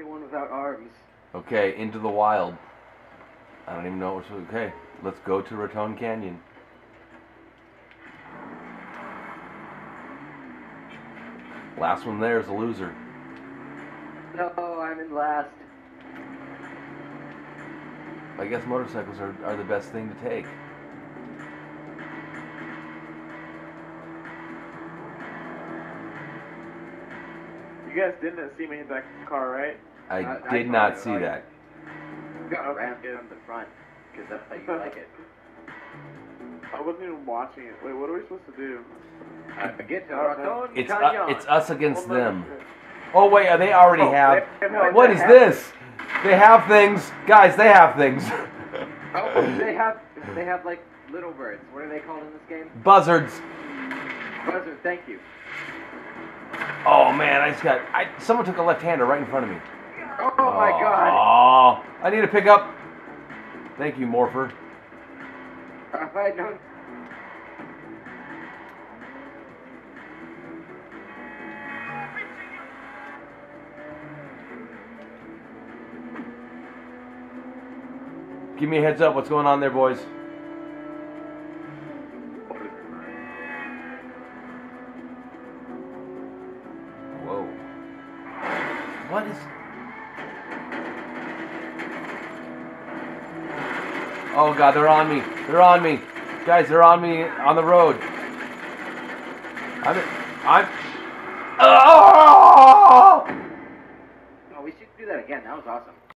one without arms. Okay, into the wild. I don't even know what's okay. Let's go to Raton Canyon. Last one there is a loser. No, I'm in last. I guess motorcycles are, are the best thing to take. You guys didn't see me hit that car, right? I I- I did thought not see like- that. Got rammed from the front because that's how you like it. I wasn't even watching it. Wait, what are we supposed to do? Uh, get to It's uh, it's us against Well, them. Oh wait, uh, they already Oh, have. they have- What they is have- this? They have things, guys. They have things. Oh, they have they have like little birds. What are they called in this game? Buzzards. Buzzard. Thank you. Oh man, I just got. I someone took a left-hander right in front of me. Oh, my god. Oh, I need to pick up. Thank you, Morpher. I don't. Give me a heads up. What's going on there, boys? What is? Oh god, they're on me. They're on me. Guys, they're on me on the road. I'm I'm Oh! Oh, we should do that again. That was awesome.